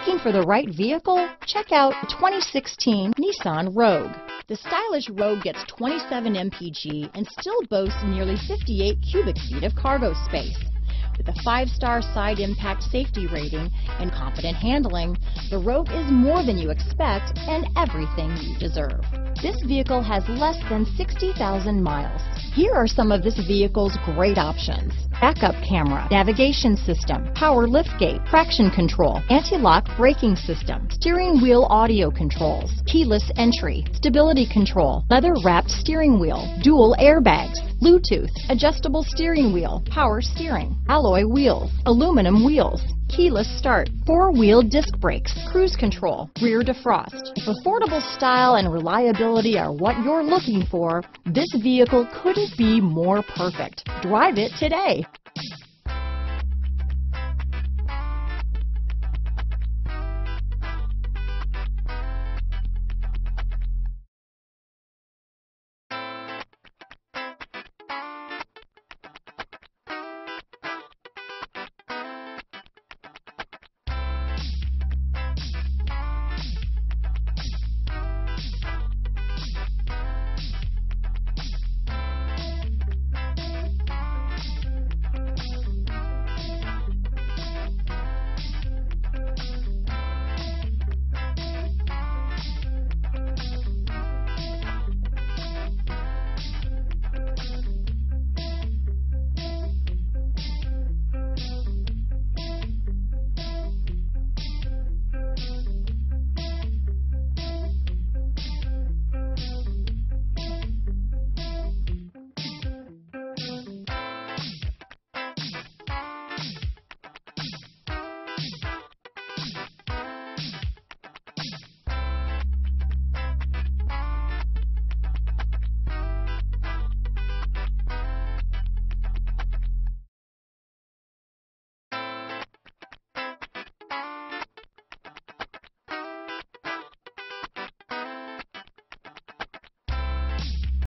Looking for the right vehicle? Check out 2016 Nissan Rogue. The stylish Rogue gets 27 mpg and still boasts nearly 58 cubic feet of cargo space. With a five-star side impact safety rating and confident handling, the Rogue is more than you expect and everything you deserve. This vehicle has less than 60,000 miles. Here are some of this vehicle's great options. Backup camera, navigation system, power liftgate, traction control, anti-lock braking system, steering wheel audio controls, keyless entry, stability control, leather wrapped steering wheel, dual airbags, Bluetooth, adjustable steering wheel, power steering, alloy wheels, aluminum wheels, keyless start, four-wheel disc brakes, cruise control, rear defrost. If affordable style and reliability are what you're looking for, this vehicle couldn't be more perfect. Drive it today.